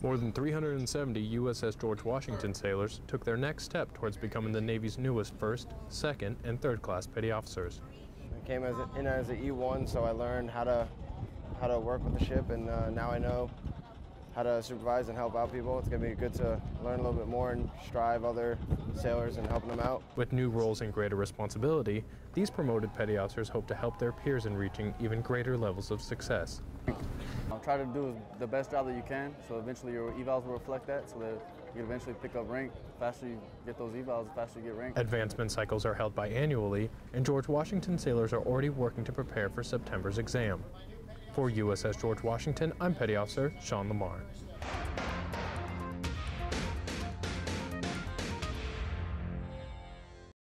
More than 370 USS George Washington sailors took their next step towards becoming the Navy's newest first, second, and third class petty officers. I came as a, in as an E1, so I learned how to how to work with the ship, and uh, now I know how to supervise and help out people. It's going to be good to learn a little bit more and strive other sailors and helping them out. With new roles and greater responsibility, these promoted petty officers hope to help their peers in reaching even greater levels of success. I'll try to do the best job that you can, so eventually your evals will reflect that, so that you eventually pick up rank. The faster you get those evals, the faster you get rank. Advancement cycles are held biannually, and George Washington sailors are already working to prepare for September's exam. For USS George Washington, I'm Petty Officer Sean La Marr.